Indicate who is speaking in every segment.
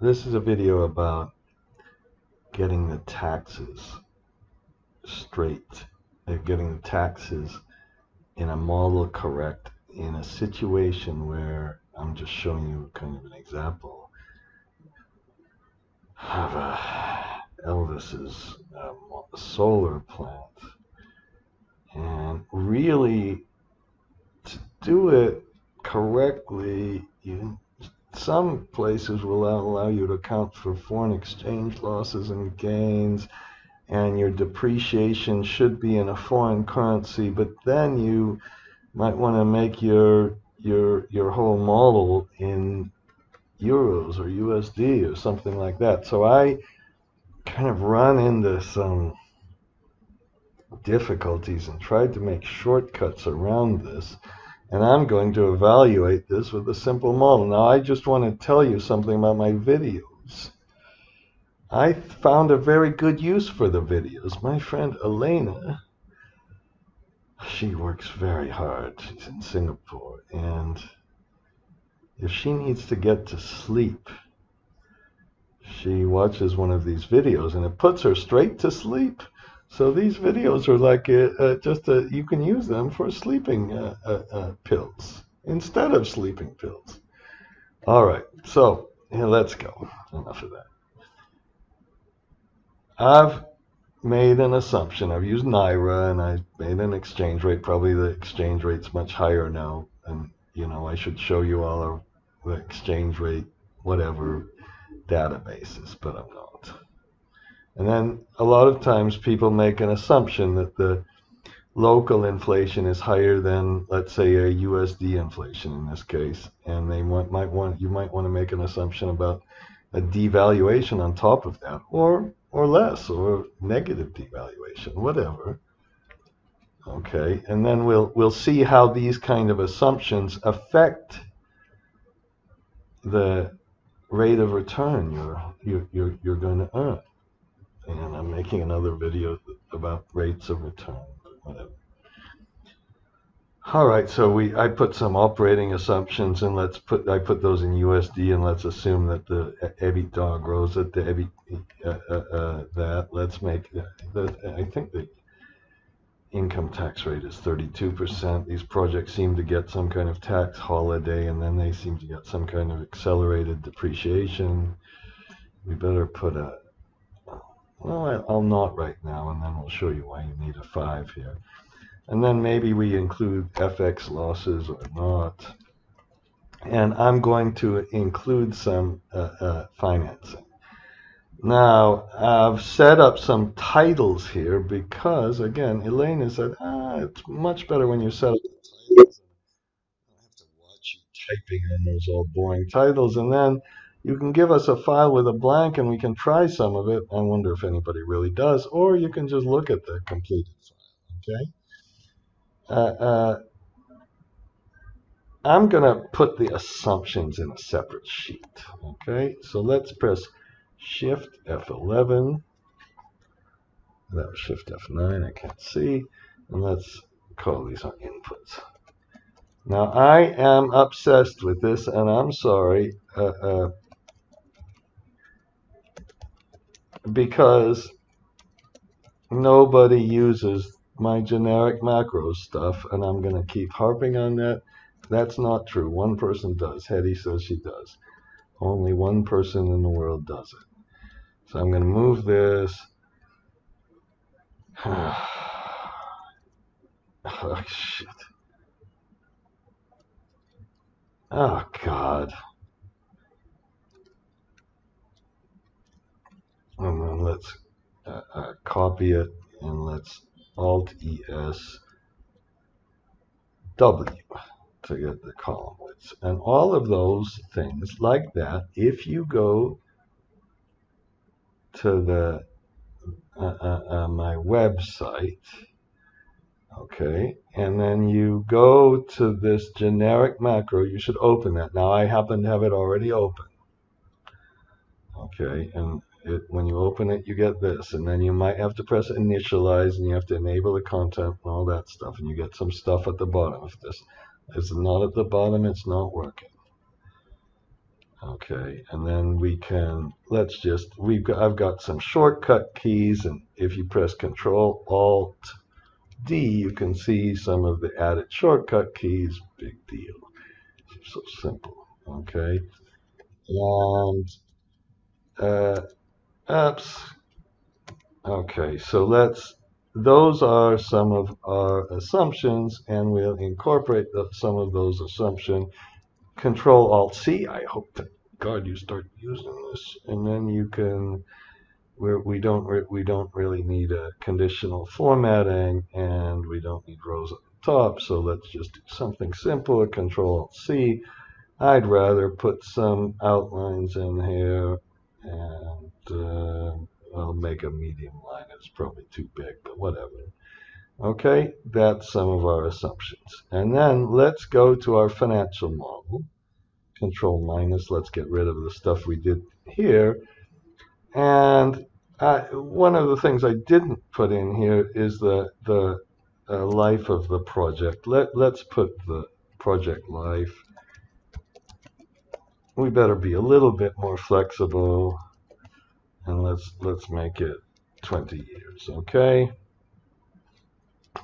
Speaker 1: this is a video about getting the taxes straight, uh, getting the taxes in a model correct in a situation where I'm just showing you kind of an example of uh, Elvis's um, solar plant. And really, to do it correctly, you some places will allow you to account for foreign exchange losses and gains, and your depreciation should be in a foreign currency, but then you might want to make your your your whole model in euros or USD or something like that. So I kind of run into some difficulties and tried to make shortcuts around this. And I'm going to evaluate this with a simple model. Now, I just want to tell you something about my videos. I found a very good use for the videos. My friend Elena, she works very hard. She's in Singapore. And if she needs to get to sleep, she watches one of these videos and it puts her straight to sleep. So these videos are like a, uh, just a, you can use them for sleeping uh, uh, uh, pills instead of sleeping pills. All right, so yeah, let's go. Enough of that. I've made an assumption. I've used Naira and I made an exchange rate. Probably the exchange rate's much higher now. And, you know, I should show you all the exchange rate, whatever databases, but I'm not. And then a lot of times people make an assumption that the local inflation is higher than, let's say, a USD inflation in this case, and they might, might want you might want to make an assumption about a devaluation on top of that, or or less, or negative devaluation, whatever. Okay, and then we'll we'll see how these kind of assumptions affect the rate of return you're you're you're, you're going to earn and I'm making another video about rates of return, whatever. All right, so we I put some operating assumptions and let's put I put those in USD and let's assume that the EBITDA grows at the EBIT, uh, uh, uh, that let's make the, I think the income tax rate is 32%. These projects seem to get some kind of tax holiday and then they seem to get some kind of accelerated depreciation. We better put a well, I'll not right now, and then we'll show you why you need a 5 here. And then maybe we include FX losses or not. And I'm going to include some uh, uh, financing. Now, I've set up some titles here because, again, Elena said, ah, it's much better when you set up titles. I have to watch you typing in those all boring titles. And then you can give us a file with a blank and we can try some of it. I wonder if anybody really does. Or you can just look at the completed file, okay? Uh, uh, I'm going to put the assumptions in a separate sheet, okay? So let's press Shift F11. That was Shift F9, I can't see. And let's call these our inputs. Now, I am obsessed with this, and I'm sorry. Uh, uh, because nobody uses my generic macro stuff, and I'm going to keep harping on that. That's not true. One person does. Hetty says she does. Only one person in the world does it. So I'm going to move this. oh, shit. Oh, God. And then let's uh, uh, copy it and let's Alt ES W to get the column widths. And all of those things like that, if you go to the uh, uh, uh, my website, okay, and then you go to this generic macro, you should open that. Now I happen to have it already open. Okay, and it, when you open it, you get this, and then you might have to press initialize, and you have to enable the content and all that stuff, and you get some stuff at the bottom. If this is not at the bottom, it's not working. Okay, and then we can, let's just, we've got, I've got some shortcut keys, and if you press Control Alt D, you can see some of the added shortcut keys. Big deal. So simple. Okay. And uh, apps. Okay, so let's, those are some of our assumptions, and we'll incorporate the, some of those assumptions Control Alt C. I hope to God you start using this, and then you can. We're, we don't we don't really need a conditional formatting, and we don't need rows at the top. So let's just do something simple. Control Alt C. I'd rather put some outlines in here, and uh, I'll make a medium line. It's probably too big, but whatever. Okay, that's some of our assumptions. And then let's go to our financial model. Control minus, let's get rid of the stuff we did here. And one of the things I didn't put in here is the, the uh, life of the project. Let, let's put the project life. We better be a little bit more flexible. And let's, let's make it 20 years, okay?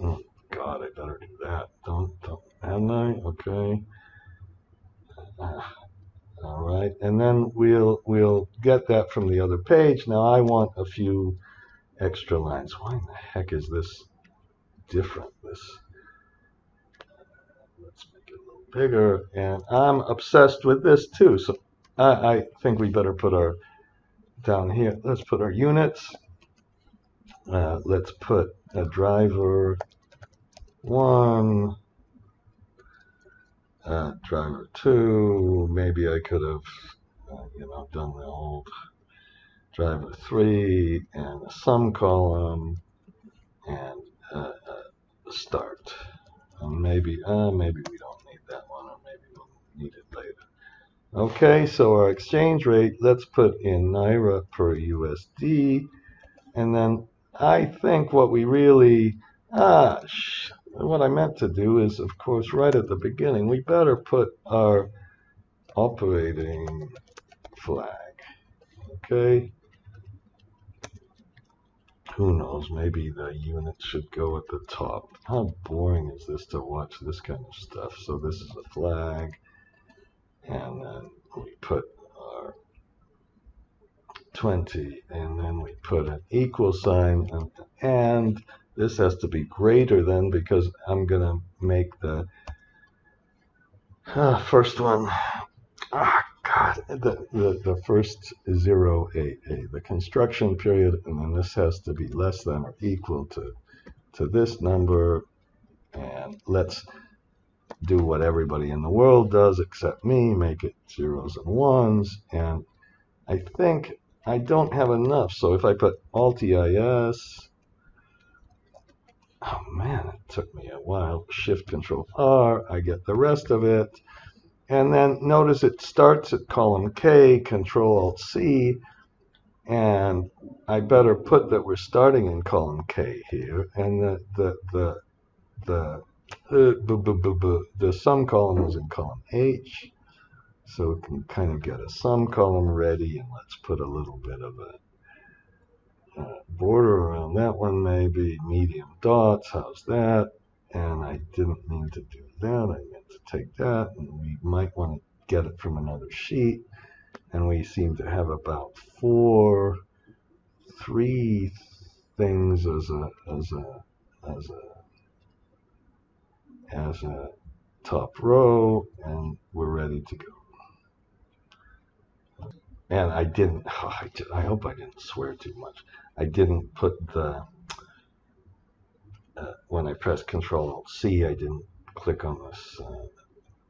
Speaker 1: Oh, God, I better do that. Don't, don't, haven't I? Okay. Ah, all right, and then we'll we'll get that from the other page. Now I want a few extra lines. Why in the heck is this different? This let's make it a little bigger. And I'm obsessed with this too. So I, I think we better put our down here. Let's put our units. Uh, let's put a driver one, uh, driver two. Maybe I could have, uh, you know, done the old driver three and a sum column and uh, a start. And maybe, uh, maybe we don't need that one, or maybe we'll need it later. Okay, so our exchange rate, let's put in Naira per USD. And then I think what we really, ah, what I meant to do is, of course, right at the beginning, we better put our operating flag. Okay? Who knows, maybe the unit should go at the top. How boring is this to watch this kind of stuff? So this is a flag, and then we put our 20, and then we put an equal sign, and, and this has to be greater than because I'm going to make the uh, first one. Ah, God, the, the, the first zero a, a, the construction period, and then this has to be less than or equal to, to this number. And let's do what everybody in the world does except me, make it zeros and ones. And I think I don't have enough. So if I put Alt-EIS, Oh man, it took me a while. Shift Control R, I get the rest of it. And then notice it starts at column K, Control Alt C, and I better put that we're starting in column K here, and the the the the uh, the sum column is in column H, so we can kind of get a sum column ready, and let's put a little bit of a uh, border around that one maybe, medium dots, how's that? And I didn't mean to do that, I meant to take that, and we might want to get it from another sheet. And we seem to have about four, three things as a, as a, as a, as a top row, and we're ready to go. And I didn't, oh, I, I hope I didn't swear too much. I didn't put the, uh, when I pressed Control C, I didn't click on this uh,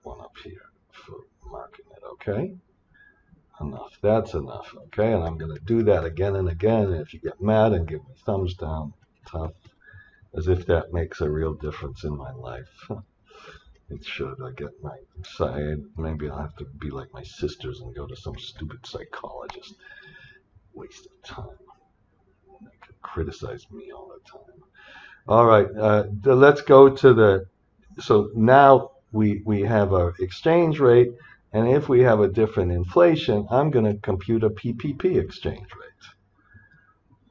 Speaker 1: one up here for marking it, okay? Enough, that's enough, okay? And I'm gonna do that again and again, and if you get mad and give me thumbs down, tough, as if that makes a real difference in my life. it should. I get my side. Maybe I'll have to be like my sisters and go to some stupid psychologist. Waste of time criticize me all the time. All right, uh, let's go to the. So now we we have our exchange rate, And if we have a different inflation, I'm going to compute a PPP exchange rate.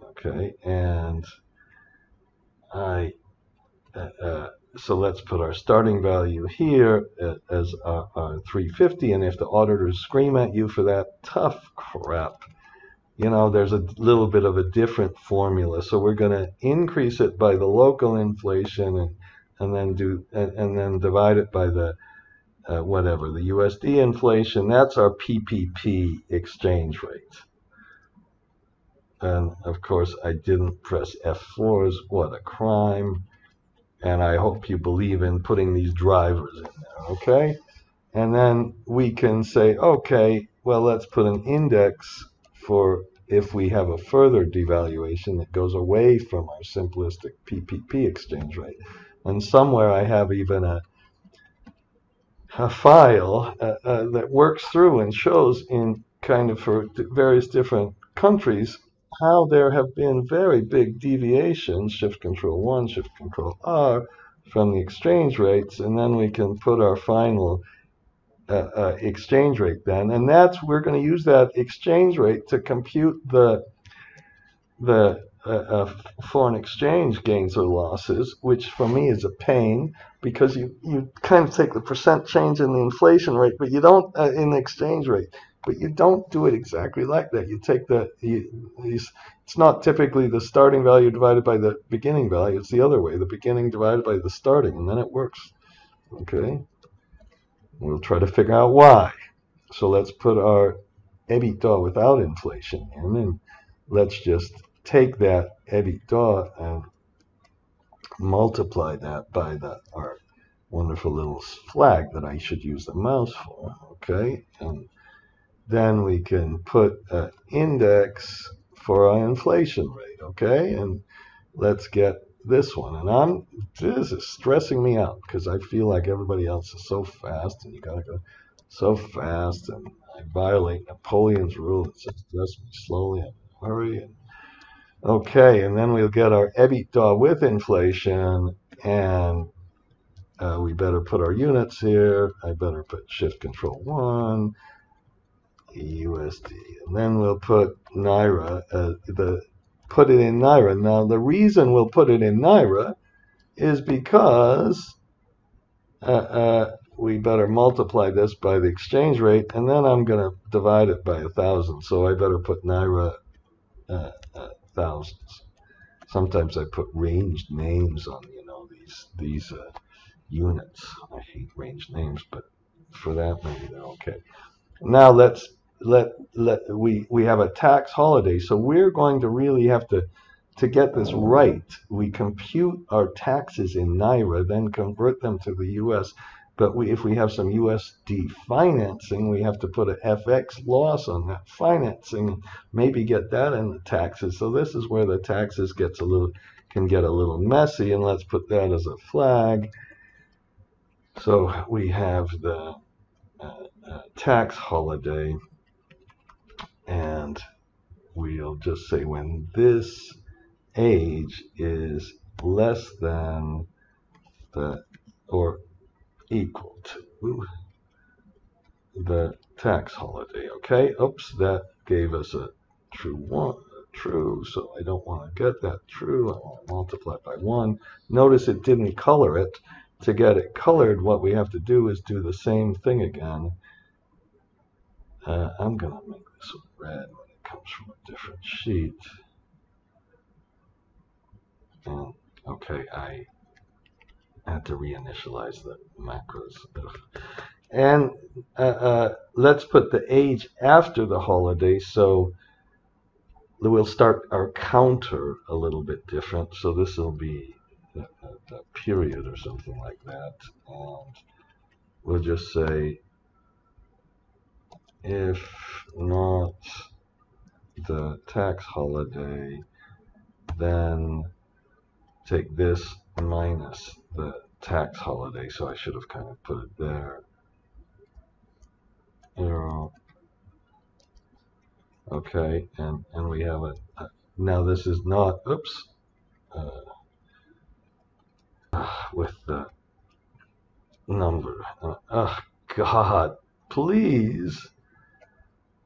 Speaker 1: Okay, and I, uh, uh, so let's put our starting value here as our, our 350. And if the auditors scream at you for that, tough crap. You know, there's a little bit of a different formula. So we're going to increase it by the local inflation and, and then do, and, and then divide it by the, uh, whatever, the USD inflation. That's our PPP exchange rate. And of course, I didn't press F4s. What a crime and I hope you believe in putting these drivers in there, okay? And then we can say, okay, well, let's put an index for if we have a further devaluation that goes away from our simplistic PPP exchange rate. And somewhere I have even a, a file uh, uh, that works through and shows in kind of for various different countries how there have been very big deviations, shift control 1, shift control R, from the exchange rates, and then we can put our final uh, uh, exchange rate then. And that's, we're going to use that exchange rate to compute the, the uh, uh, foreign exchange gains or losses, which for me is a pain because you, you kind of take the percent change in the inflation rate, but you don't uh, in the exchange rate but you don't do it exactly like that. You take the, you, it's not typically the starting value divided by the beginning value. It's the other way, the beginning divided by the starting, and then it works. Okay? We'll try to figure out why. So let's put our EBITDA without inflation in, and let's just take that EBITDA and multiply that by the our wonderful little flag that I should use the mouse for. Okay? And then we can put an index for our inflation rate, okay? And let's get this one. And I'm this is stressing me out because I feel like everybody else is so fast and you gotta go so fast and I violate Napoleon's rule that says dress me slowly and hurry and okay, and then we'll get our EBITDA with inflation and uh, we better put our units here. I better put shift control one USD. And then we'll put Naira, uh, the put it in Naira. Now, the reason we'll put it in Naira is because uh, uh, we better multiply this by the exchange rate, and then I'm going to divide it by a thousand. So I better put Naira uh, uh, thousands. Sometimes I put ranged names on, you know, these these uh, units. I hate ranged names, but for that maybe they're okay. Now let's let let we we have a tax holiday, so we're going to really have to to get this right. We compute our taxes in naira, then convert them to the U.S. But we, if we have some USD financing, we have to put an FX loss on that financing, maybe get that in the taxes. So this is where the taxes gets a little can get a little messy, and let's put that as a flag. So we have the uh, uh, tax holiday and we'll just say when this age is less than the or equal to the tax holiday. Okay, oops, that gave us a true one, true, so I don't want to get that true. I want to multiply by one. Notice it didn't color it. To get it colored, what we have to do is do the same thing again. Uh, I'm to make red when it comes from a different sheet. And, okay, I had to reinitialize the macros. And uh, uh, let's put the age after the holiday so we'll start our counter a little bit different. So this will be a, a period or something like that. And we'll just say if not the tax holiday, then take this minus the tax holiday. So I should have kind of put it there. Arrow. Okay, and, and we have it. Now this is not, oops, uh, with the number. Uh, oh, God. please.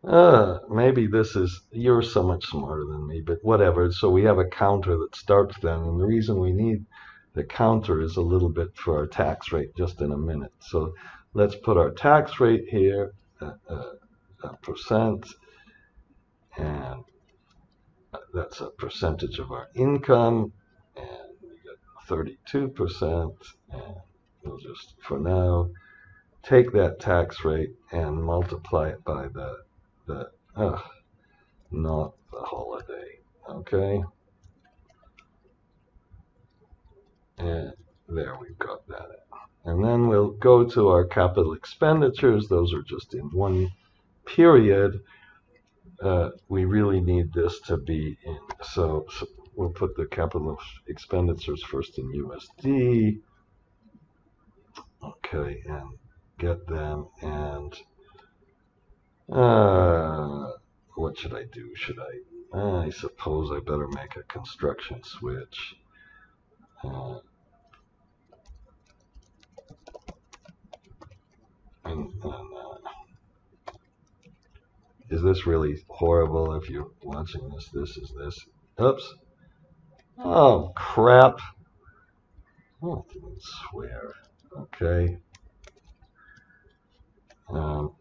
Speaker 1: Uh, maybe this is, you're so much smarter than me, but whatever. So we have a counter that starts then. And the reason we need the counter is a little bit for our tax rate just in a minute. So let's put our tax rate here, uh, uh, percent, and that's a percentage of our income, and we get 32%, and we'll just, for now, take that tax rate and multiply it by the, the, uh, not the holiday, okay? And there we've got that. And then we'll go to our capital expenditures. Those are just in one period. Uh, we really need this to be in. So, so we'll put the capital expenditures first in USD. Okay, and get them. And uh, what should I do? Should I? Uh, I suppose I better make a construction switch. Uh, and, and uh, is this really horrible if you're watching this? This is this. Oops. Oh, crap. Oh, I didn't swear. Okay. Um,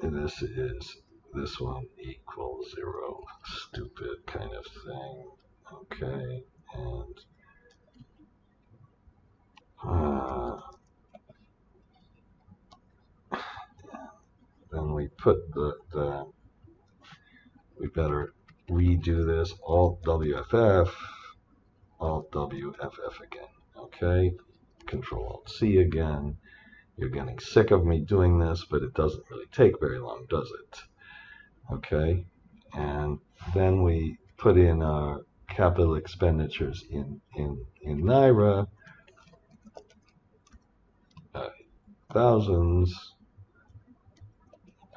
Speaker 1: this is this one equals zero. Stupid kind of thing. Okay. And uh, then we put the, the we better redo this alt WFF, alt WFF again. Okay, Control Alt C again. You're getting sick of me doing this, but it doesn't really take very long, does it? Okay, and then we put in our capital expenditures in in in Naira, uh, thousands.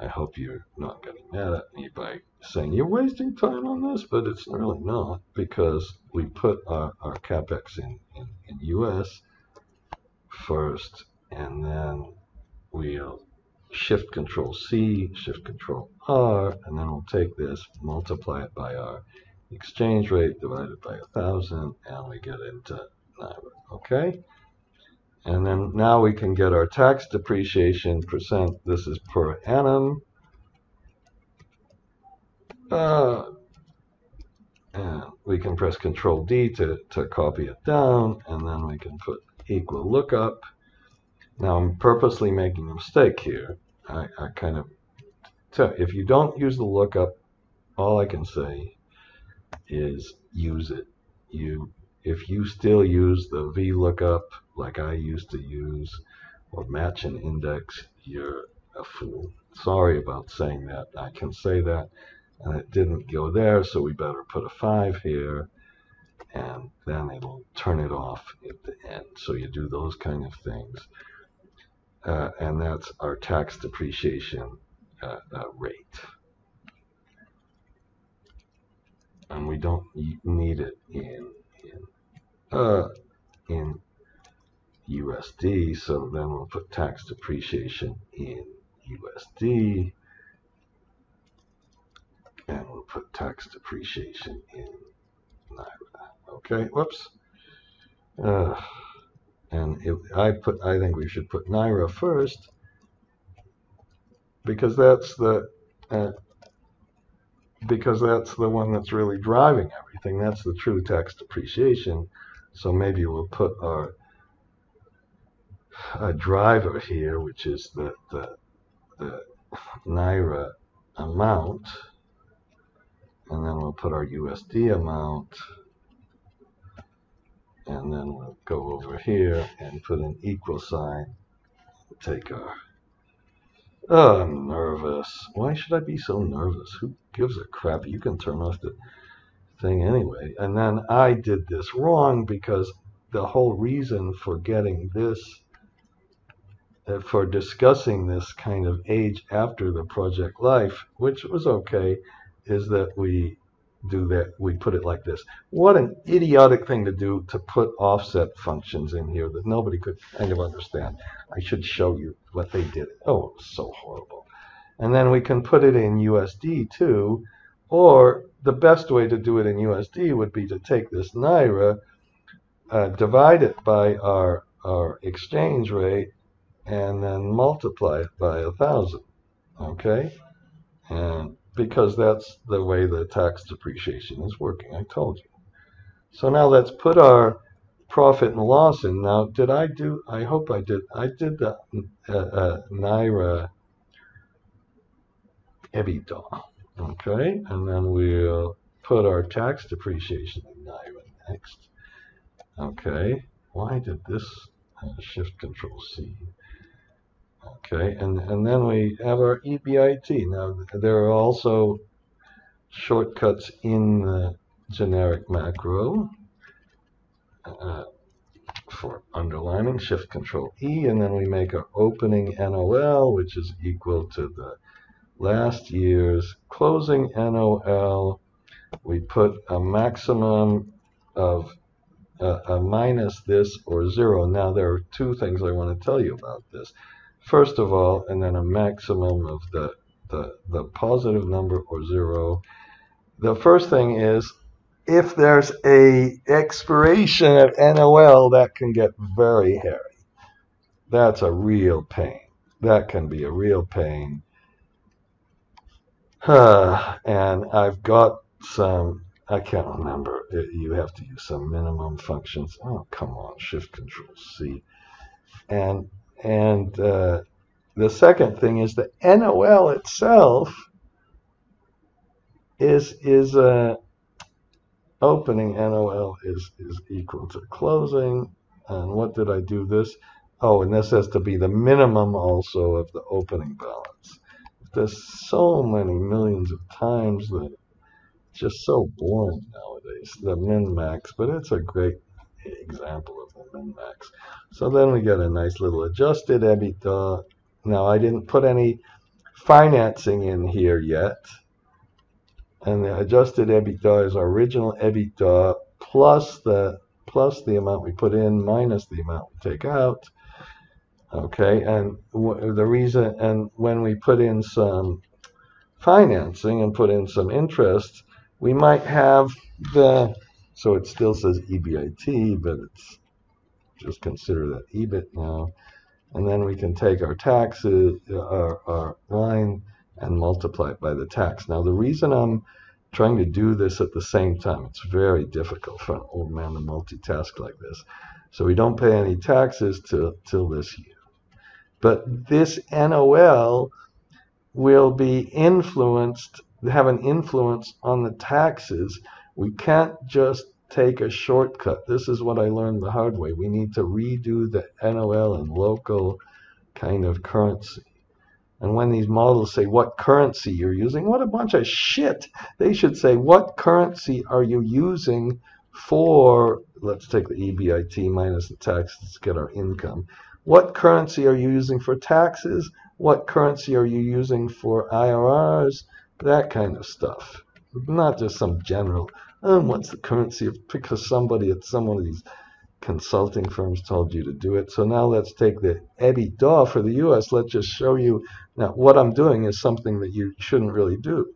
Speaker 1: I hope you're not getting mad at me by saying you're wasting time on this, but it's really not because we put our, our capex in, in, in US first and then we'll shift control C, shift control R, and then we'll take this, multiply it by our exchange rate divided by a thousand, and we get into Naira. Okay? And then now we can get our tax depreciation percent. This is per annum. Uh, and we can press Control D to, to copy it down, and then we can put equal lookup. Now I'm purposely making a mistake here. I, I kind of, so if you don't use the lookup, all I can say is use it. You if you still use the VLOOKUP like I used to use or match an index, you're a fool. Sorry about saying that. I can say that and it didn't go there, so we better put a 5 here and then it'll turn it off at the end. So you do those kind of things. Uh, and that's our tax depreciation uh, uh, rate. And we don't need it in uh, in USD. So then we'll put tax depreciation in USD. And we'll put tax depreciation in Naira. Okay, whoops. Uh, and if I put, I think we should put Naira first because that's the uh, because that's the one that's really driving everything. That's the true tax depreciation. So maybe we'll put our a driver here, which is the, the, the Naira amount. And then we'll put our USD amount. And then we'll go over here and put an equal sign. Take our Oh, I'm nervous. Why should I be so nervous? Who gives a crap? You can turn off the thing anyway. And then I did this wrong because the whole reason for getting this, uh, for discussing this kind of age after the project life, which was okay, is that we do that. We put it like this. What an idiotic thing to do to put offset functions in here that nobody could kind of understand. I should show you what they did. Oh, so horrible. And then we can put it in USD too, or the best way to do it in USD would be to take this Naira, uh, divide it by our, our exchange rate, and then multiply it by a thousand. Okay? And because that's the way the tax depreciation is working, I told you. So now let's put our profit and loss in. Now, did I do, I hope I did, I did the uh, uh, Naira EBITDA. Okay, and then we'll put our tax depreciation in Naira next. Okay, why did this uh, shift control C? Okay, and, and then we have our EBIT. Now, there are also shortcuts in the generic macro uh, for underlining, shift control E, and then we make our opening NOL, which is equal to the last year's closing NOL. We put a maximum of uh, a minus this or zero. Now, there are two things I want to tell you about this first of all, and then a maximum of the, the, the positive number or zero. The first thing is if there's a expiration of NOL, that can get very hairy. That's a real pain. That can be a real pain. and I've got some, I can't remember. Uh, you have to use some minimum functions. Oh, come on, Shift Control C. And and uh, the second thing is the NOL itself is is uh, opening NOL is is equal to closing. And what did I do this? Oh, and this has to be the minimum also of the opening balance. There's so many millions of times that just so boring nowadays, the min max, but it's a great example min max. So then we get a nice little adjusted EBITDA. Now I didn't put any financing in here yet. And the adjusted EBITDA is our original EBITDA plus the plus the amount we put in minus the amount we take out. Okay, and the reason, and when we put in some financing and put in some interest, we might have the, so it still says EBIT, but it's just consider that EBIT now. And then we can take our taxes, our, our line, and multiply it by the tax. Now, the reason I'm trying to do this at the same time, it's very difficult for an old man to multitask like this. So we don't pay any taxes till, till this year. But this NOL will be influenced, have an influence on the taxes. We can't just take a shortcut. This is what I learned the hard way. We need to redo the NOL and local kind of currency. And when these models say what currency you're using, what a bunch of shit. They should say what currency are you using for, let's take the EBIT minus the taxes to get our income. What currency are you using for taxes? What currency are you using for IRRs? That kind of stuff. Not just some general what's the currency of because somebody at some one of these consulting firms told you to do it. So now let's take the EBITDA for the US. Let's just show you now what I'm doing is something that you shouldn't really do.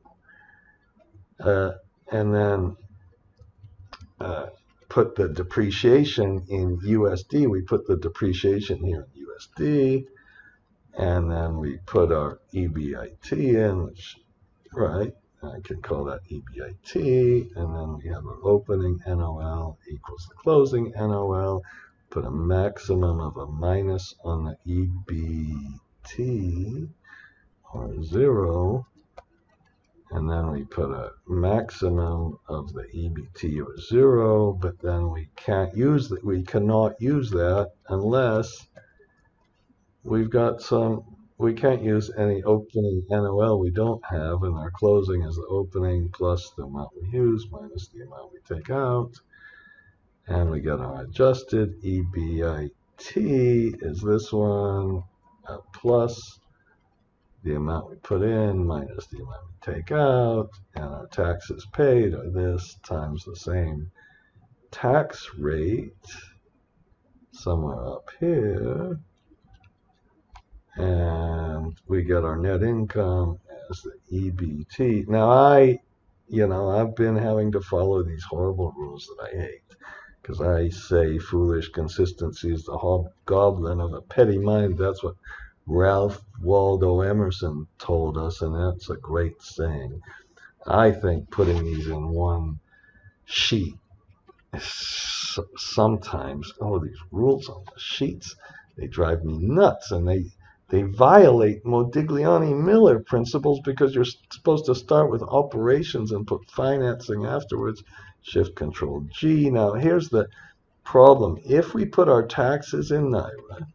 Speaker 1: Uh, and then uh, put the depreciation in USD. We put the depreciation here in USD. And then we put our EBIT in, which, right? I can call that EBIT, and then we have our opening NOL equals the closing NOL. Put a maximum of a minus on the EBT, or zero, and then we put a maximum of the EBT or zero, but then we can't use that. We cannot use that unless we've got some we can't use any opening NOL we don't have, and our closing is the opening plus the amount we use minus the amount we take out. And we get our adjusted EBIT is this one uh, plus the amount we put in minus the amount we take out, and our taxes paid are this times the same tax rate somewhere up here. And we get our net income as the EBT. Now I, you know, I've been having to follow these horrible rules that I hate because I say foolish consistency is the hobgoblin of a petty mind. That's what Ralph Waldo Emerson told us, and that's a great saying. I think putting these in one sheet sometimes, oh, these rules on the sheets, they drive me nuts, and they they violate Modigliani Miller principles because you're supposed to start with operations and put financing afterwards. Shift Control G. Now, here's the problem. If we put our taxes in Naira,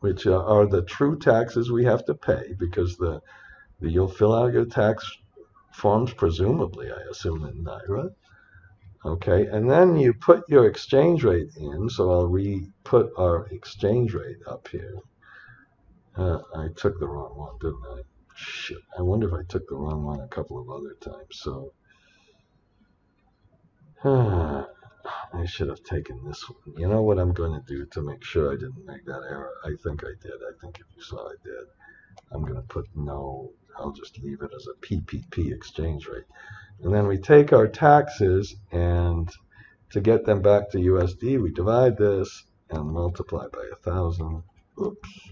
Speaker 1: which uh, are the true taxes we have to pay because the, the you'll fill out your tax forms, presumably, I assume, in Naira. Okay, and then you put your exchange rate in. So I'll re-put our exchange rate up here. Uh, I took the wrong one, didn't I? Shit, I wonder if I took the wrong one a couple of other times. So I should have taken this one. You know what I'm going to do to make sure I didn't make that error? I think I did. I think if you saw I did, I'm going to put no. I'll just leave it as a PPP exchange rate. And then we take our taxes and to get them back to USD, we divide this and multiply by a thousand. Oops.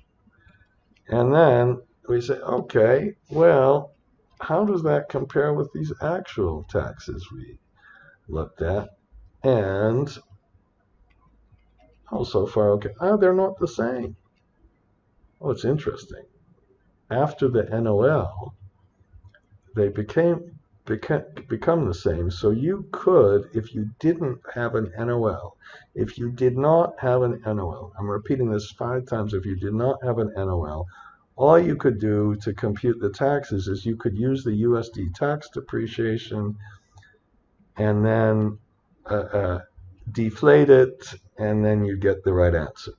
Speaker 1: And then we say, okay, well, how does that compare with these actual taxes we looked at? And, oh, so far, okay. Oh, they're not the same. Oh, it's interesting. After the NOL, they became become the same. So you could, if you didn't have an NOL, if you did not have an NOL, I'm repeating this five times, if you did not have an NOL, all you could do to compute the taxes is you could use the USD tax depreciation and then uh, uh, deflate it, and then you get the right answer.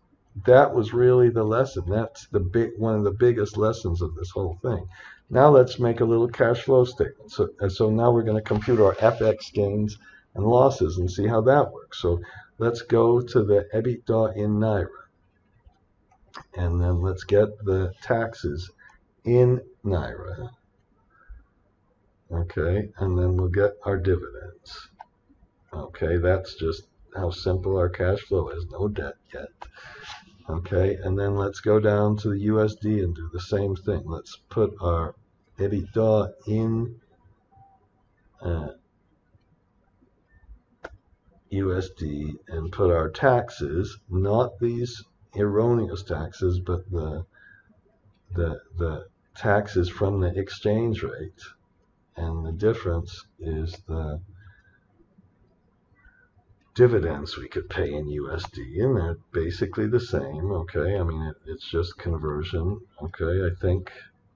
Speaker 1: That was really the lesson. That's the big one of the biggest lessons of this whole thing. Now let's make a little cash flow statement. So, so now we're going to compute our FX gains and losses and see how that works. So let's go to the EBITDA in Naira. And then let's get the taxes in Naira. Okay, and then we'll get our dividends. Okay, that's just how simple our cash flow is. No debt yet. Okay, and then let's go down to the USD and do the same thing. Let's put our EBITDA in uh, USD and put our taxes, not these erroneous taxes, but the the the taxes from the exchange rate, and the difference is the dividends we could pay in USD, and they're basically the same. Okay, I mean it, it's just conversion. Okay, I think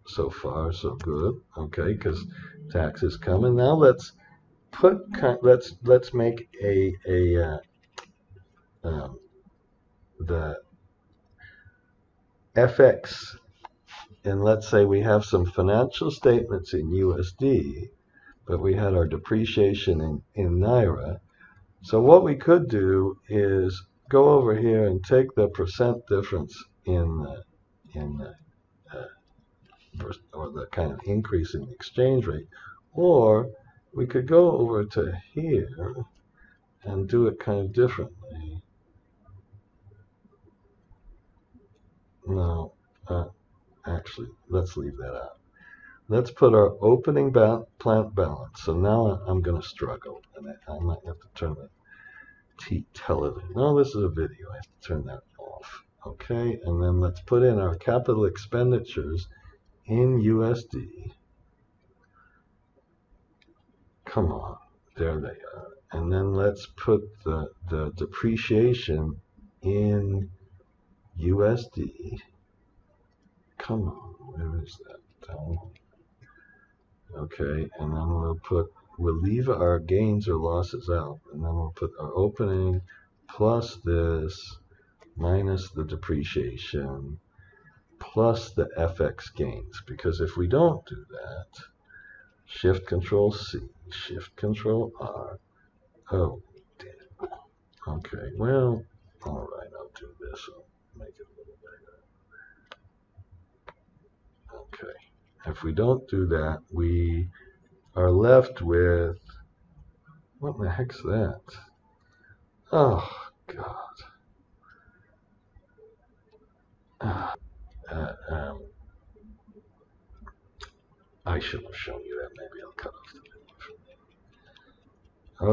Speaker 1: so far so good. Okay, because taxes come, and now let's put let's let's make a a uh, um, the FX, and let's say we have some financial statements in USD, but we had our depreciation in, in Naira so what we could do is go over here and take the percent difference in the, in the, uh, or the kind of increase in the exchange rate, or we could go over to here and do it kind of differently. No, uh, actually, let's leave that out. Let's put our opening ba plant balance. So now I'm going to struggle, and I, I, might have to turn the T television. No, this is a video. I have to turn that off. Okay, and then let's put in our capital expenditures in USD. Come on, there they are. And then let's put the, the depreciation in USD. Come on, where is that? Down Okay, and then we'll put, we'll leave our gains or losses out, and then we'll put our opening plus this minus the depreciation plus the FX gains. Because if we don't do that, Shift Control C, Shift Control R. Oh. Okay, well, all right, I'll do this. I'll make it a little bigger. Okay, if we don't do that, we are left with what the heck's that? Oh, God. Uh, um, I shouldn't have shown you that. Maybe I'll cut off the video.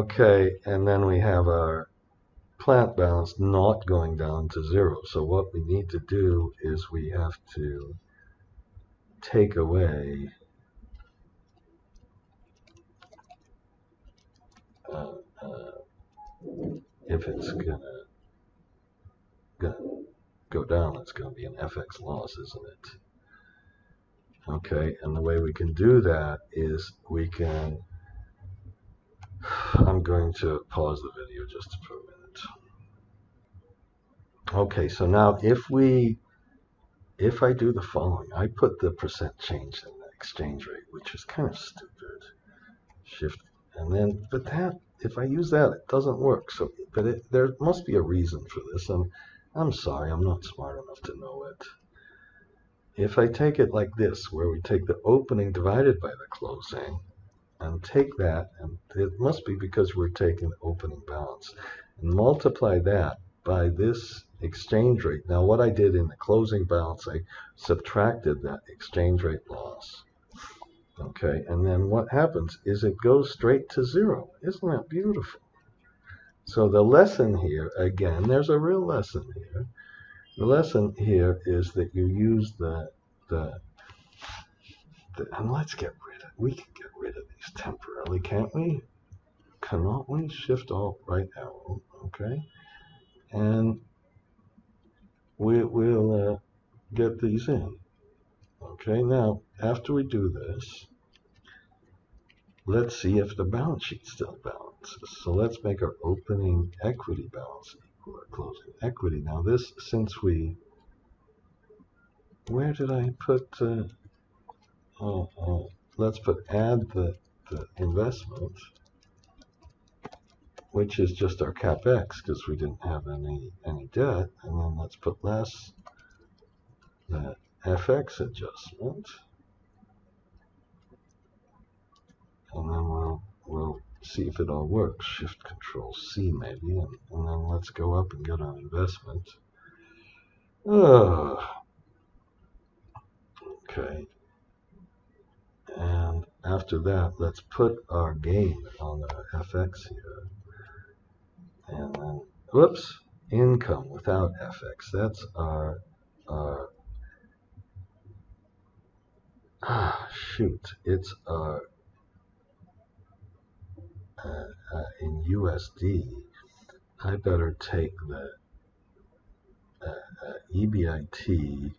Speaker 1: Okay, and then we have our plant balance not going down to zero. So what we need to do is we have to take away uh, uh, if it's gonna go down, it's gonna be an FX loss, isn't it? Okay, and the way we can do that is we can, I'm going to pause the video just for a minute. Okay, so now if we, if I do the following, I put the percent change in the exchange rate, which is kind of stupid. Shift, and then, but that, if I use that, it doesn't work. So, but it, there must be a reason for this, and I'm sorry, I'm not smart enough to know it. If I take it like this, where we take the opening divided by the closing, and take that, and it must be because we're taking the opening balance, and multiply that by this exchange rate. Now, what I did in the closing balance, I subtracted that exchange rate loss. Okay, and then what happens is it goes straight to zero. Isn't that beautiful? So the lesson here, again, there's a real lesson here. The lesson here is that you use the, the, the, and let's get rid of, we can get rid of these temporarily, can't we? Cannot we? Shift Alt right arrow, okay? And we, we'll uh, get these in. Okay, now, after we do this, let's see if the balance sheet still balances. So let's make our opening equity balance for closing equity. Now this, since we, where did I put, uh, oh, oh, let's put add the, the investment, which is just our capex because we didn't have any, any debt. And then let's put less the FX adjustment. And then we'll, we'll see if it all works. Shift Control C maybe, and, and then let's go up and get our investment. Uh, okay. And after that, let's put our gain on the FX here. And then, whoops, income without FX. That's our, our, ah, shoot, it's our uh, uh, in USD, I better take the uh, uh EBIT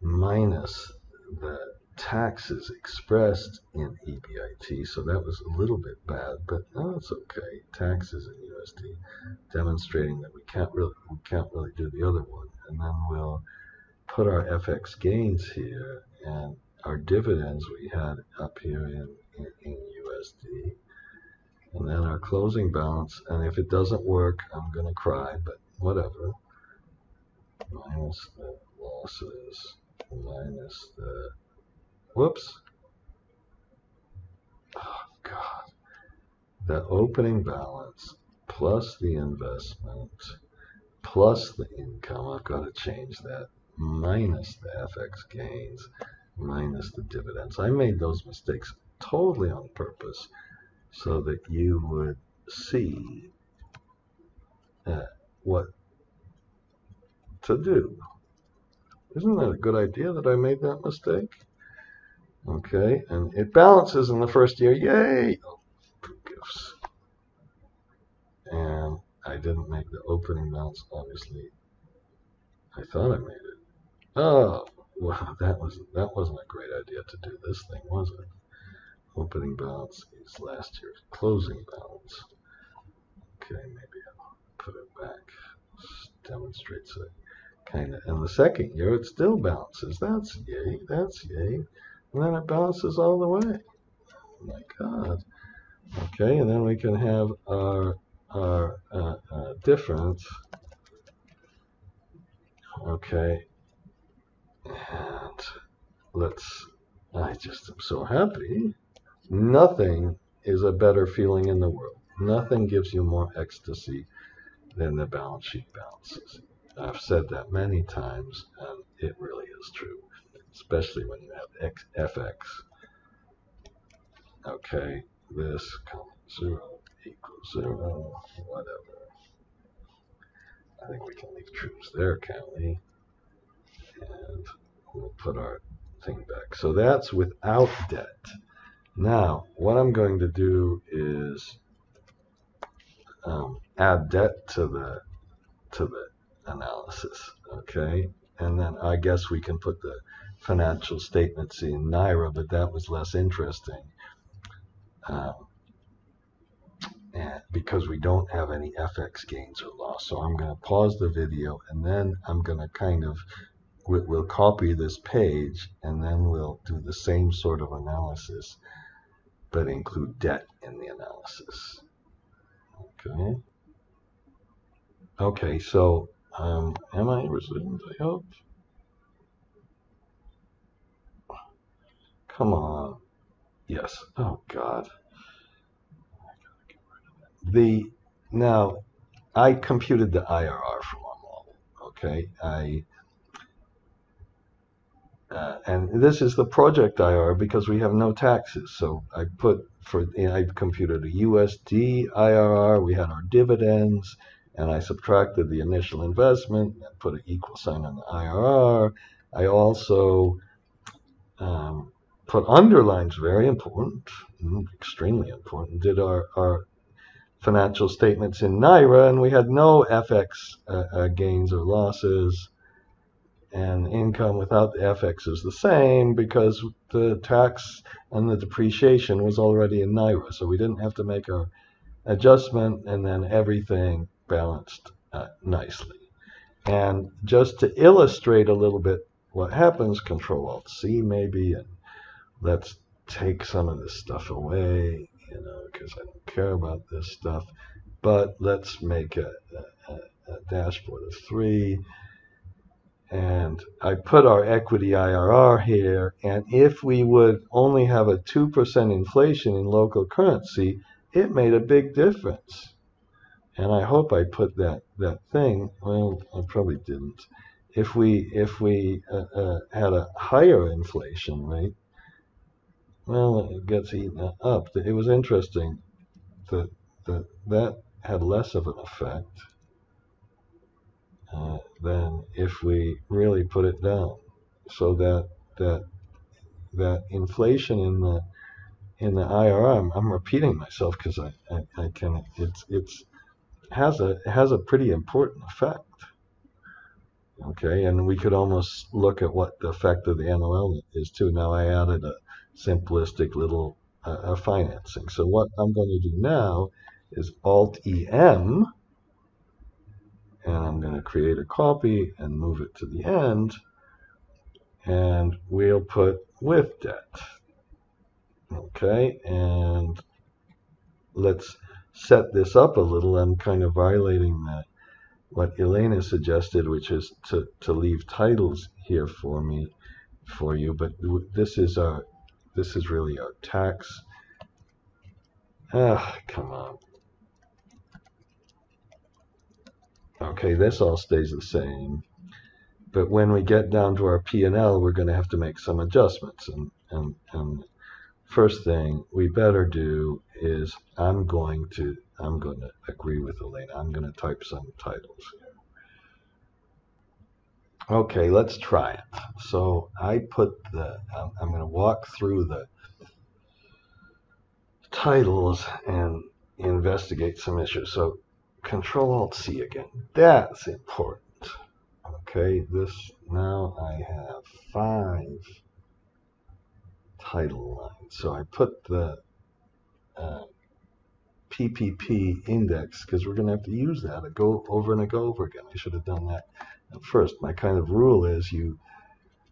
Speaker 1: minus the taxes expressed in EBIT. So that was a little bit bad, but no, it's okay. Taxes in USD, demonstrating that we can't really we can't really do the other one, and then we'll put our FX gains here and our dividends we had up here in, in, in USD. And then our closing balance, and if it doesn't work, I'm to cry, but whatever. Minus the losses, minus the, whoops. Oh, God. The opening balance plus the investment plus the income, I've got to change that, minus the FX gains, minus the dividends. I made those mistakes totally on purpose so that you would see uh, what to do. Isn't that a good idea that I made that mistake? Okay, and it balances in the first year. Yay! Gifts. And I didn't make the opening balance, obviously. I thought I made it. Oh, well, that was that wasn't a great idea to do this thing, was it? Opening balance is last year's closing balance. Okay, maybe I'll put it back. demonstrates it kind of. And the second year, it still balances. That's yay. That's yay. And then it bounces all the way. Oh my God. Okay, and then we can have our, our uh, uh, difference. Okay, and let's, I just am so happy. Nothing is a better feeling in the world. Nothing gives you more ecstasy than the balance sheet balances. I've said that many times, and it really is true, especially when you have X, FX. Okay, this zero equals zero, whatever. I think we can leave troops there, can't we? And we'll put our thing back. So that's without debt. Now, what I'm going to do is um, add debt to the to the analysis, okay? And then I guess we can put the financial statements in Naira, but that was less interesting um, and because we don't have any FX gains or loss. So I'm going to pause the video and then I'm going to kind of we'll, copy this page and then we'll do the same sort of analysis, but include debt in the analysis. Okay. Okay, so um, am I resumed? I hope. Come on. Yes. Oh God. The now I computed the IRR from our model. Okay, I uh, and this is the project IRR because we have no taxes. So I put for I computed a USD IRR. We had our dividends, and I subtracted the initial investment and put an equal sign on the IRR. I also um, put underlines, very important, mm, extremely important. Did our, our financial statements in Naira, and we had no FX uh, uh, gains or losses. And income without the FX is the same because the tax and the depreciation was already in Naira. So we didn't have to make a adjustment, and then everything balanced uh, nicely. And just to illustrate a little bit what happens, Control Alt C maybe, and let's take some of this stuff away you know, because I don't care about this stuff. But let's make a, a, a dashboard of three. And I put our equity IRR here. And if we would only have a 2% inflation in local currency, it made a big difference. And I hope I put that, that thing, well, I probably didn't. If we, if we uh, uh, had a higher inflation rate, well, it gets eaten up. It was interesting that that, that had less of an effect uh, than if we really put it down. So that that that inflation in the in the IRR, I'm, repeating myself because I, I, I can it's it's has a has a pretty important effect. Okay, and we could almost look at what the effect of the NOL is too. Now I added a simplistic little uh, uh, financing. So what I'm going to do now is Alt EM, and I'm going to create a copy and move it to the end, and we'll put with debt. Okay, and let's set this up a little. I'm kind of violating that what Elena suggested, which is to, to leave titles here for me, for you. But this is our this is really our tax. Ah, come on. Okay, this all stays the same. But when we get down to our P&L, we're going to have to make some adjustments. And, and, and first thing we better do is I'm going to I'm going to agree with Elena. I'm going to type some titles Okay, let's try it. So I put the, I'm, I'm going to walk through the titles and investigate some issues. So Control Alt C again. That's important. Okay, this now I have five title lines. So I put the uh, PPP index because we're going to have to use that to go over and I go over again. I should have done that first. My kind of rule is you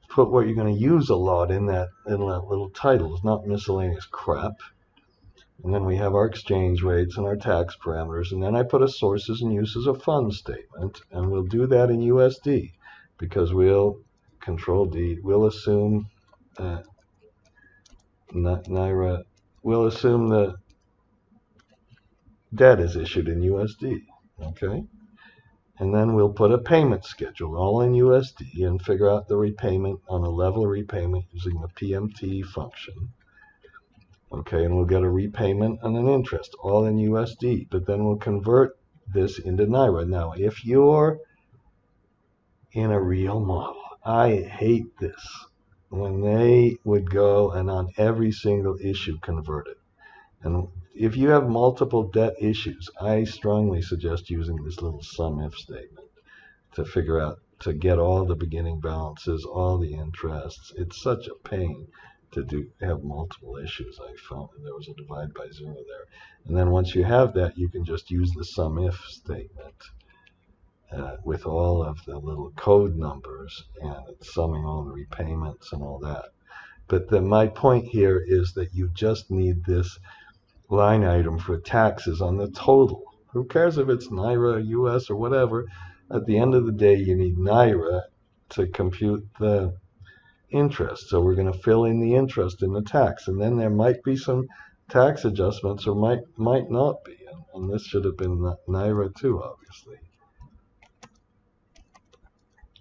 Speaker 1: put what you're going to use a lot in that in that little title. It's not miscellaneous crap. And then we have our exchange rates and our tax parameters. And then I put a sources and uses of funds statement. And we'll do that in USD because we'll control D. We'll assume uh, Naira. We'll assume that debt is issued in USD. Okay. And then we'll put a payment schedule all in USD and figure out the repayment on a level repayment using the PMT function. Okay, and we'll get a repayment and an interest, all in USD. But then we'll convert this into Naira. Now, if you're in a real model, I hate this when they would go and on every single issue convert it. And if you have multiple debt issues, I strongly suggest using this little sum if statement to figure out, to get all the beginning balances, all the interests. It's such a pain to do have multiple issues. I found there was a divide by zero there. And then once you have that, you can just use the sum if statement uh, with all of the little code numbers and it's summing all the repayments and all that. But then my point here is that you just need this line item for taxes on the total. Who cares if it's Naira, US, or whatever? At the end of the day, you need Naira to compute the interest. So we're going to fill in the interest in the tax. And then there might be some tax adjustments or might might not be. And, this should have been Naira too, obviously.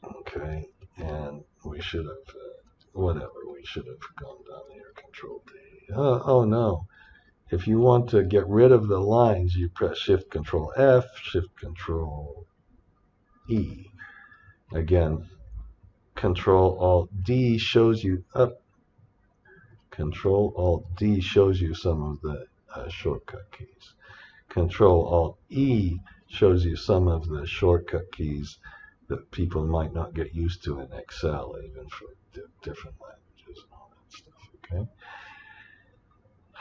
Speaker 1: Okay, and we should have, uh, whatever, we should have gone down here, Control D. Oh, oh no. If you want to get rid of the lines, you press Shift Control F, Shift Control E. Again, Control Alt D shows you up. Control Alt D shows you some of the uh, shortcut keys. Control Alt E shows you some of the shortcut keys that people might not get used to in Excel, even for di different languages and all that stuff. Okay.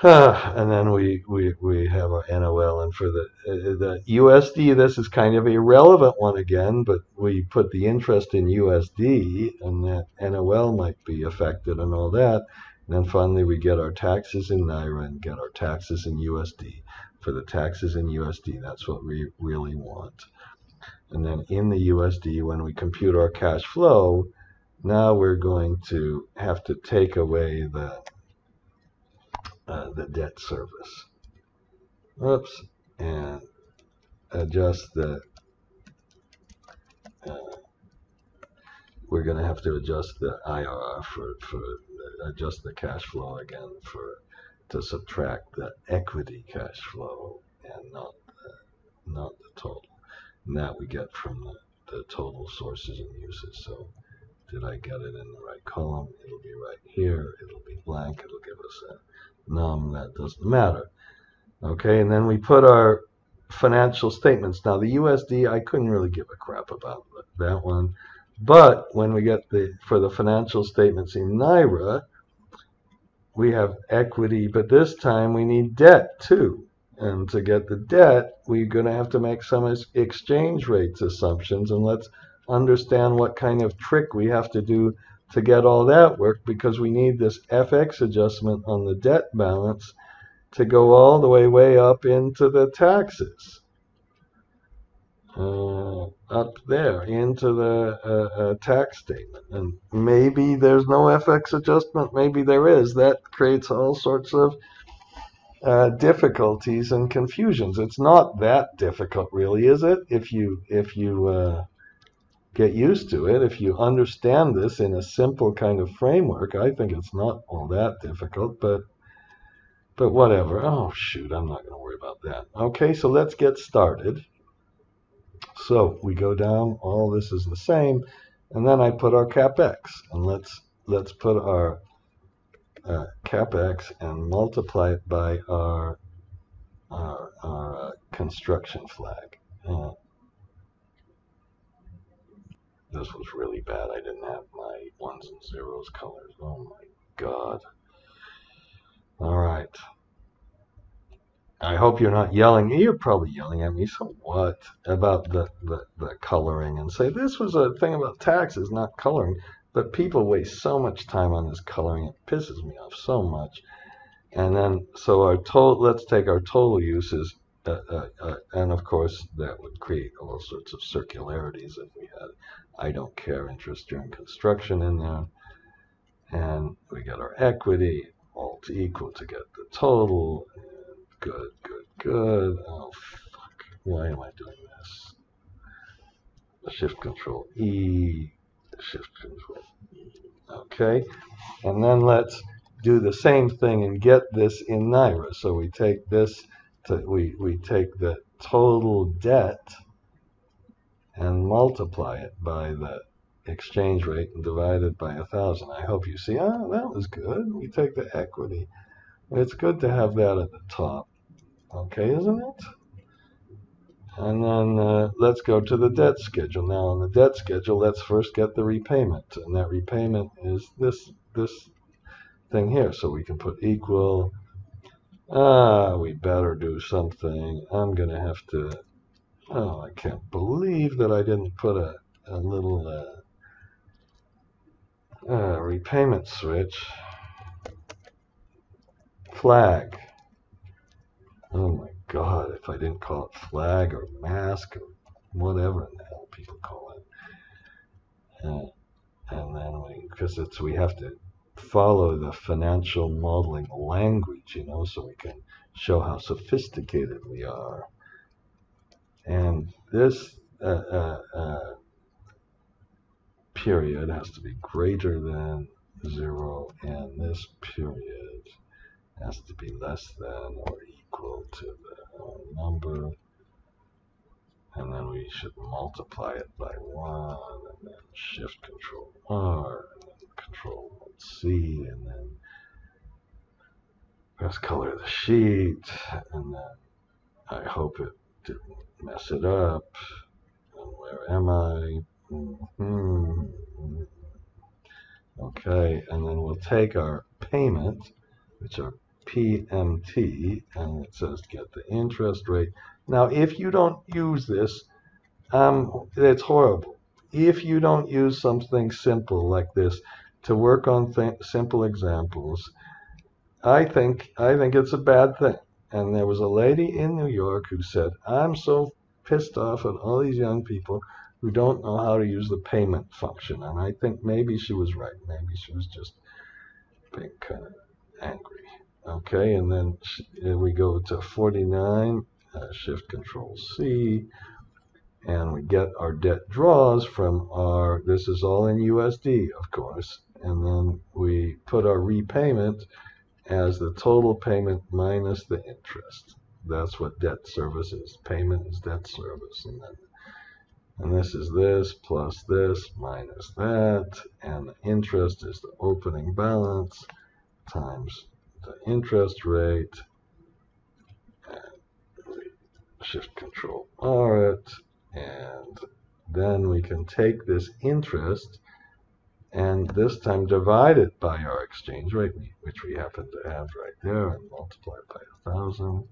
Speaker 1: and then we, we, we have our NOL, and for the, uh, the USD, this is kind of a relevant one again, but we put the interest in USD, and that NOL might be affected and all that. And then finally, we get our taxes in Naira and get our taxes in USD. For the taxes in USD, that's what we really want. And then in the USD, when we compute our cash flow, now we're going to have to take away the uh, the debt service. Oops, and adjust the. Uh, we're going to have to adjust the IRR for for adjust the cash flow again for to subtract the equity cash flow and not the, not the total. And that we get from the, the total sources and uses. So did I get it in the right column? It'll be right here. It'll be blank. It'll give us a num, that doesn't matter. Okay, and then we put our financial statements. Now the USD, I couldn't really give a crap about that one. But when we get the, for the financial statements in Naira, we have equity, but this time we need debt too. And to get the debt, we're going to have to make some exchange rates assumptions. And let's understand what kind of trick we have to do to get all that work because we need this FX adjustment on the debt balance to go all the way way up into the taxes. Uh, up there into the uh, uh, tax statement. And maybe there's no FX adjustment, maybe there is. That creates all sorts of uh, difficulties and confusions. It's not that difficult, really, is it? If you if you uh, get used to it. If you understand this in a simple kind of framework, I think it's not all that difficult, but but whatever. Oh shoot, I'm not going to worry about that. Okay, so let's get started. So we go down, all this is the same, and then I put our capex, and let's let's put our uh, capex and multiply it by our our, our uh, construction flag. Uh, this was really bad. I didn't have my ones and zeros colors. Oh my god. Alright. I hope you're not yelling. You're probably yelling at me. So what about the, the, the coloring and say this was a thing about taxes, not coloring. but people waste so much time on this coloring, it pisses me off so much. And then, so our total, let's take our total uses, uh, uh, uh, and of course, that would create all sorts of circularities if we had I don't care interest during construction in there. And we get our equity, all to equal to get the total. Good, good, good. Oh, fuck. Why am I doing this? Shift Control E, Shift Control E. Okay. And then let's do the same thing and get this in Naira. So we take this, to, we, we take the total debt and multiply it by the exchange rate and divide it by a thousand. I hope you see, oh, that was good. We take the equity. It's good to have that at the top. Okay, isn't it? And then uh, let's go to the debt schedule. Now on the debt schedule, let's first get the repayment. And that repayment is this this thing here. So we can put equal. Ah, we better do something. I'm going to have to Oh, I can't believe that I didn't put a, a little uh, uh, repayment switch flag. Oh my God, if I didn't call it flag or mask or whatever in the hell people call it. Uh, and then we, because it's, we have to follow the financial modeling language, you know, so we can show how sophisticated we are. And this uh, uh, uh, period has to be greater than zero, and this period has to be less than or equal to the number. And then we should multiply it by 1, and then shift control R, and then control C, and then press color the sheet, and then I hope it didn't mess it up. And where am I? Mm-hmm. Okay, and then we'll take our payment, which are PMT, and it says get the interest rate. Now, if you don't use this, um, it's horrible. If you don't use something simple like this to work on simple examples, I think I think it's a bad thing. And there was a lady in New York who said, I'm so pissed off at all these young people who don't know how to use the payment function. And I think maybe she was right. Maybe she was just being kind of angry. Okay, and then we go to 49, uh, Shift Control C, and we get our debt draws from our, this is all in USD, of course, and then we put our repayment as the total payment minus the interest. That's what debt service is. Payment is debt service. And then and this is this plus this minus that. And the interest is the opening balance times the interest rate. Shift control R it. And then we can take this interest and this time divide it by our exchange rate, which we happen to have right there, and multiply it by a thousand.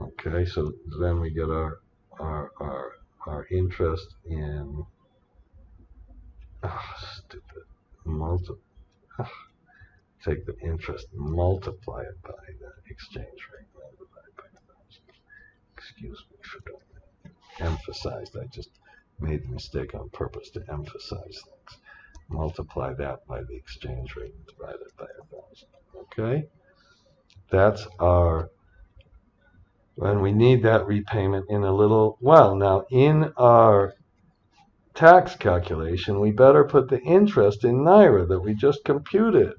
Speaker 1: Okay, so then we get our our our our interest in oh, stupid multi oh, take the interest multiply it by the exchange rate by. Excuse me for doing that. Emphasized. I just made the mistake on purpose to emphasize things multiply that by the exchange rate and divide it by a thousand. Okay? That's our, and we need that repayment in a little while. Now, in our tax calculation, we better put the interest in Naira that we just computed.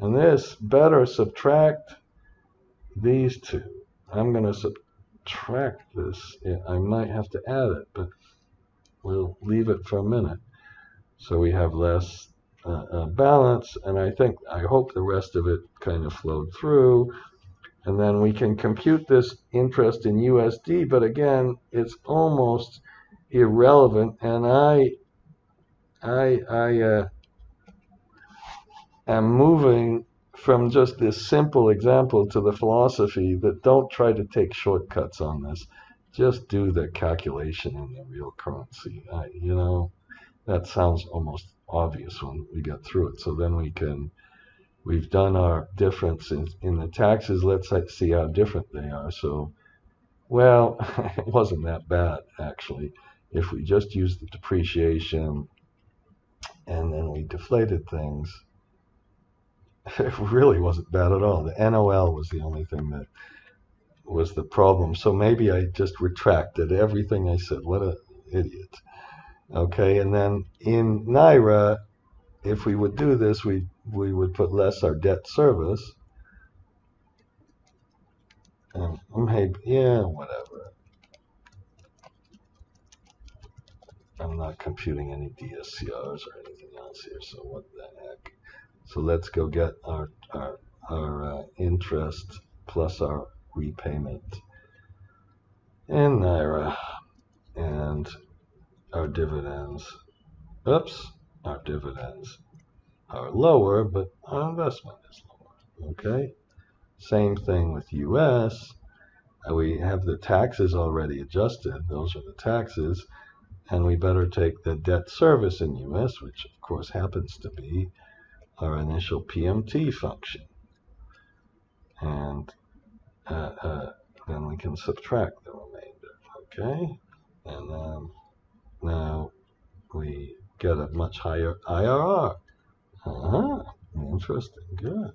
Speaker 1: And this better subtract these two. I'm going to subtract this. I might have to add it, but we'll leave it for a minute so we have less uh, uh, balance, and I think, I hope the rest of it kind of flowed through. And then we can compute this interest in USD, but again, it's almost irrelevant, and I, I, I uh, am moving from just this simple example to the philosophy that don't try to take shortcuts on this. Just do the calculation in the real currency. I, you know, that sounds almost obvious when we get through it. So then we can, we've done our differences in the taxes. Let's see how different they are. So, well, it wasn't that bad actually. If we just used the depreciation and then we deflated things, it really wasn't bad at all. The NOL was the only thing that was the problem. So maybe I just retracted everything I said. What a idiot. Okay, and then in Naira, if we would do this, we we would put less our debt service. And maybe yeah, whatever. I'm not computing any DSCRs or anything else here, so what the heck. So let's go get our our our uh, interest plus our repayment in Naira and our dividends. Oops, our dividends are lower, but our investment is lower. Okay? Same thing with US. Uh, we have the taxes already adjusted. Those are the taxes. And we better take the debt service in US, which of course happens to be our initial PMT function. And uh, uh, then we can subtract the remainder. Okay? And then now we get a much higher IRR. Uh-huh. Interesting. Good.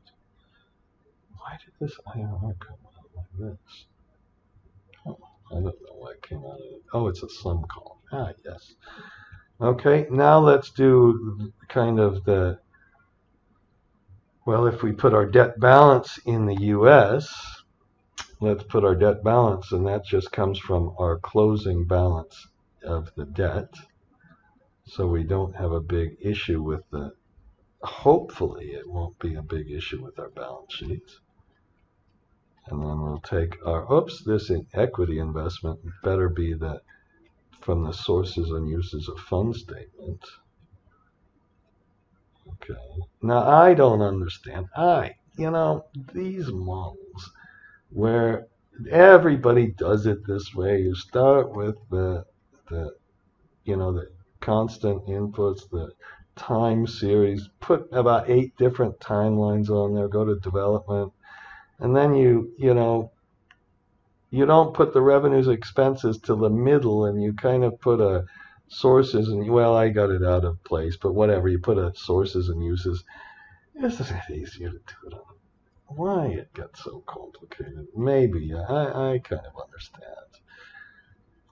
Speaker 1: Why did this IRR come out like this? Oh, I don't know why it came out it. Oh, it's a sum column. Ah, yes. Okay, now let's do kind of the, well, if we put our debt balance in the U.S., let's put our debt balance, and that just comes from our closing balance of the debt. So we don't have a big issue with the, hopefully it won't be a big issue with our balance sheets. And then we'll take our, oops, this in equity investment better be the, from the sources and uses of fund statement. Okay. Now I don't understand. I, you know, these models where everybody does it this way. You start with the the you know the constant inputs, the time series, put about eight different timelines on there, go to development, and then you you know you don't put the revenues expenses to the middle and you kind of put a sources and well I got it out of place, but whatever, you put a sources and uses. This is easier to do it on why it gets so complicated. Maybe I, I kind of understand.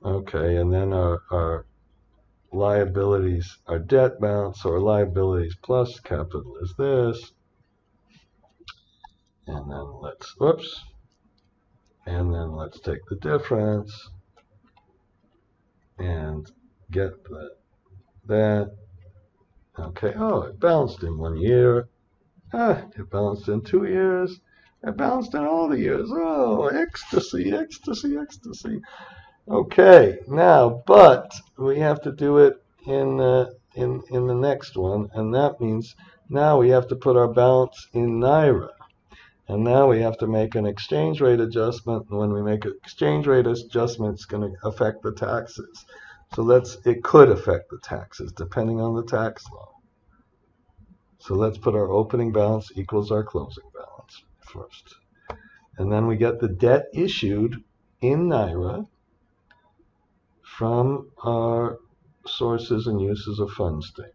Speaker 1: Okay, and then our, our liabilities, our debt balance or liabilities plus capital is this. And then let's, whoops. And then let's take the difference and get that. that. Okay, oh, it balanced in one year. Ah, it balanced in two years. It balanced in all the years. Oh, ecstasy, ecstasy, ecstasy. Okay, now, but we have to do it in the in in the next one, and that means now we have to put our balance in naira, and now we have to make an exchange rate adjustment. And when we make an exchange rate adjustment, it's going to affect the taxes. So let's it could affect the taxes depending on the tax law. So let's put our opening balance equals our closing balance first. And then we get the debt issued in Naira from our sources and uses of funds statement.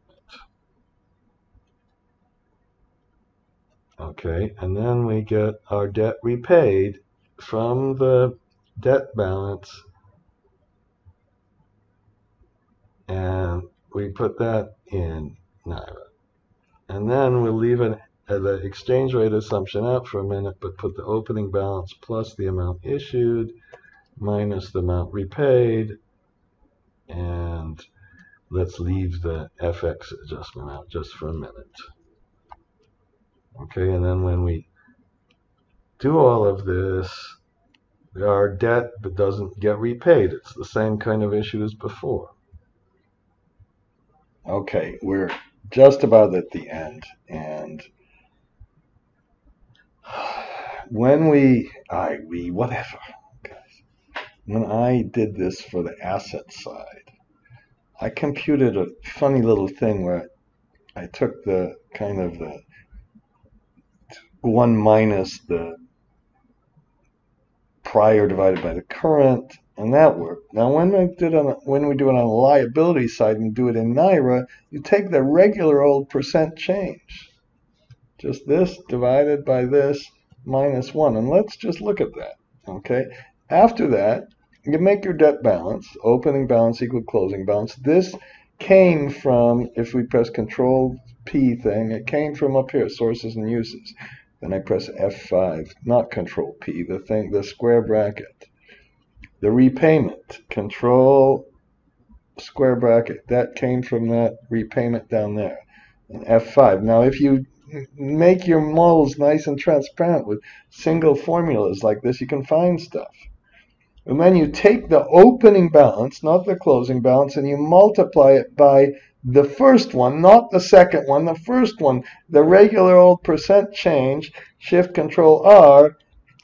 Speaker 1: Okay, and then we get our debt repaid from the debt balance and we put that in Naira. And then we'll leave an, uh, the exchange rate assumption out for a minute, but put the opening balance plus the amount issued minus the amount repaid. And let's leave the FX adjustment out just for a minute. Okay, and then when we do all of this, our debt doesn't get repaid. It's the same kind of issue as before. Okay, we're just about at the end. And when we, I, we, whatever, when I did this for the asset side, I computed a funny little thing where I took the kind of the 1 minus the prior divided by the current, and that worked. Now, when we, did on, when we do it on the liability side and do it in Naira, you take the regular old percent change. Just this divided by this minus 1. And let's just look at that. Okay. After that, you make your debt balance, opening balance equal closing balance. This came from, if we press Control P thing, it came from up here, sources and uses. Then I press F5, not Control P, the thing, the square bracket. The repayment, Control square bracket, that came from that repayment down there. And F5. Now, if you make your models nice and transparent with single formulas like this, you can find stuff. And then you take the opening balance, not the closing balance, and you multiply it by the first one, not the second one, the first one, the regular old percent change, shift control R,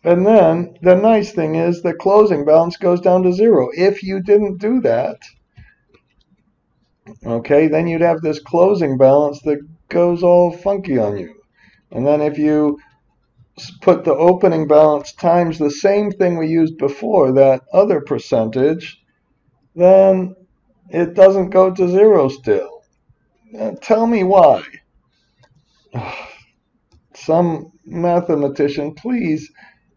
Speaker 1: and then the nice thing is the closing balance goes down to zero. If you didn't do that, okay, then you'd have this closing balance that goes all funky on you. And then if you put the opening balance times the same thing we used before, that other percentage, then it doesn't go to zero still. Uh, tell me why. Some mathematician, please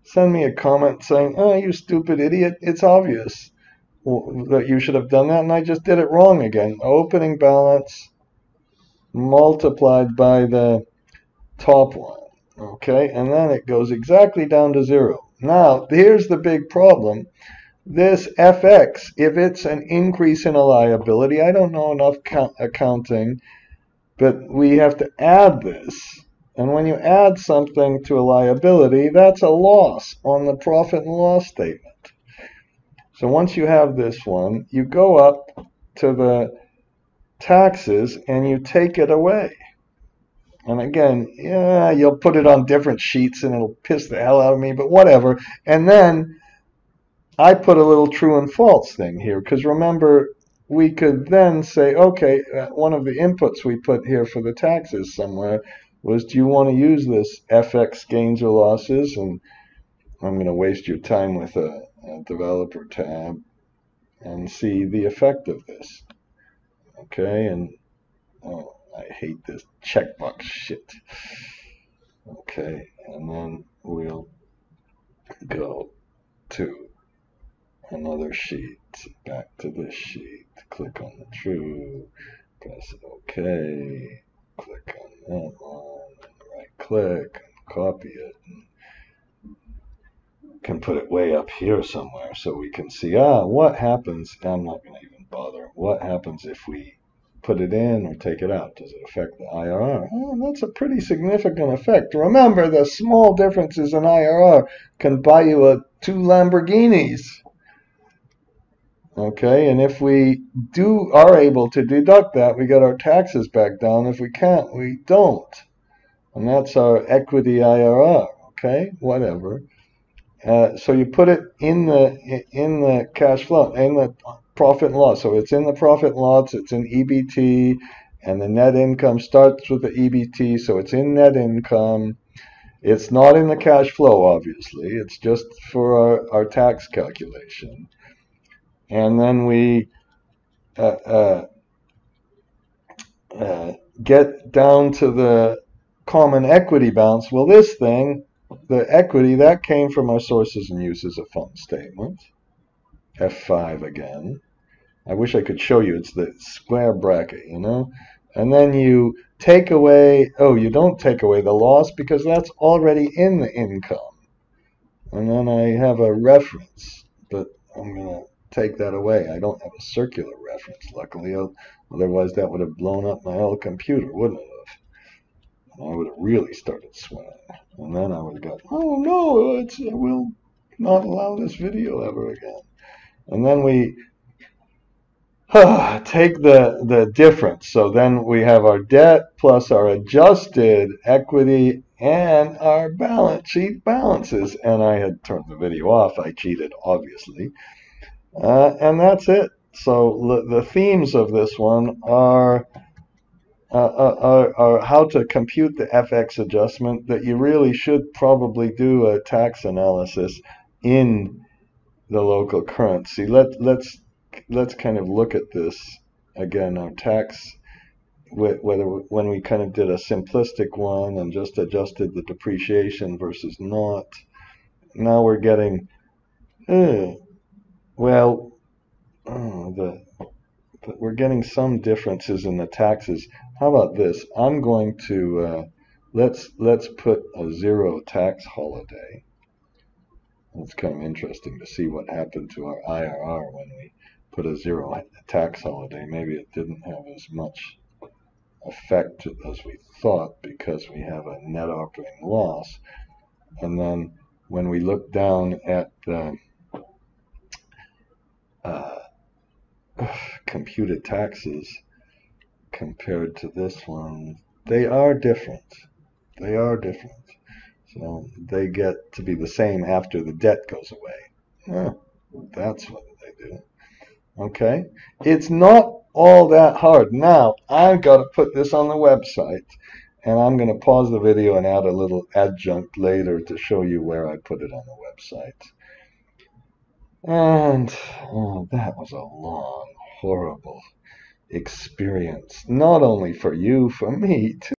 Speaker 1: send me a comment saying, oh, you stupid idiot, it's obvious that you should have done that, and I just did it wrong again. Opening balance multiplied by the top one. Okay, and then it goes exactly down to zero. Now, here's the big problem. This FX, if it's an increase in a liability, I don't know enough accounting, but we have to add this. And when you add something to a liability, that's a loss on the profit and loss statement. So once you have this one, you go up to the taxes and you take it away. And again, yeah, you'll put it on different sheets and it'll piss the hell out of me, but whatever. And then I put a little true and false thing here because remember, we could then say, okay, uh, one of the inputs we put here for the taxes somewhere was, do you want to use this FX gains or losses? And I'm going to waste your time with a, a developer tab and see the effect of this. Okay, and oh, I hate this checkbox shit. Okay, and then we'll go to another sheet, back to this sheet, click on the true, press OK, click on that one, right click, and copy it, can put it way up here somewhere so we can see, ah, what happens, I'm not going to even bother, what happens if we put it in or take it out? Does it affect the IRR? Oh, that's a pretty significant effect. Remember, the small differences in IRR can buy you a two Lamborghinis. Okay, and if we do are able to deduct that, we get our taxes back down. If we can't, we don't. And that's our equity IRR. Okay, whatever. Uh, so you put it in the in the cash flow in the profit and loss. So it's in the profit and loss, it's in EBT, and the net income starts with the EBT, so it's in net income. It's not in the cash flow, obviously. It's just for our, our tax calculation. And then we uh, uh, uh, get down to the common equity balance. Well, this thing, the equity, that came from our sources and uses of fund statement. F5 again. I wish I could show you. It's the square bracket, you know? And then you take away, oh, you don't take away the loss because that's already in the income. And then I have a reference, but I'm going to take that away. I don't have a circular reference, luckily. Otherwise, that would have blown up my whole computer, wouldn't it have? I would have really started sweating. And then I would have gone, oh no, it's, we'll not allow this video ever again. And then we take the, the difference. So then we have our debt plus our adjusted equity and our balance sheet balances. And I had turned the video off. I cheated, obviously. Uh, and that's it. So the themes of this one are uh, uh, uh, uh, how to compute the FX adjustment, that you really should probably do a tax analysis in the local currency. Let let's let's kind of look at this again. Our tax, whether when we kind of did a simplistic one and just adjusted the depreciation versus not. Now we're getting, uh, well, oh, the but we're getting some differences in the taxes. How about this? I'm going to uh, let's let's put a zero tax holiday. It's kind of interesting to see what happened to our IRR when we put a zero tax holiday. Maybe it didn't have as much effect as we thought because we have a net operating loss. And then when we look down at the uh, computed taxes compared to this one, they are different. They are different. So they get to be the same after the debt goes away. that's what they do. Okay? It's not all that hard. Now, I've got to put this on the website, and I'm going to pause the video and add a little adjunct later to show you where I put it on the website. And oh, that was a long, horrible experience, not only for you, for me too.